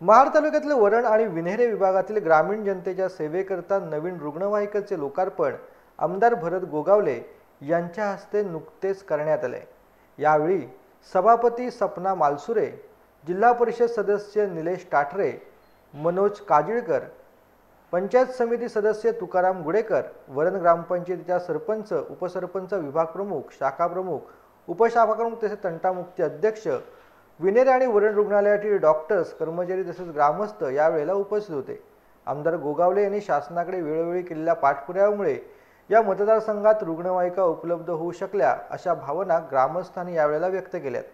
महाड तालुक्यातील वरण आणि विन्हेरे विभागातील ग्रामीण जनतेच्या सेवेकरता नवीन रुग्णवाहिकेचे लोकार्पण आमदार भरत गोगावले यांच्या हस्ते नुकतेच करण्यात आले. यावेळी सभापती सपना मालसुरे जिल्हा परिषद सदस्य निलेश टाठरे मनोज काजिळकर पंचायत समिती सदस्य तुकाराम गुडेकर वरण ग्रामपंचायतीच्या सरपंच उपसरपंच विभाग प्रमुख शाखा प्रमुख उपशाखा प्रमुख तसेच तंटामुक्ती अध्यक्ष विनेरे आणि वरण रुग्णालयातील डॉक्टर्स कर्मचारी तसेच ग्रामस्थ यावेळेला उपस्थित होते. आमदार गोगावले यांनी शासनाकडे वेळोवेळी केलेल्या पाठपुराव्यामुळे या मतदारसंघात रुग्णवाहिका उपलब्ध होऊ शकल्या अशा भावना ग्रामस्थांनी यावेळेला व्यक्त केल्यात.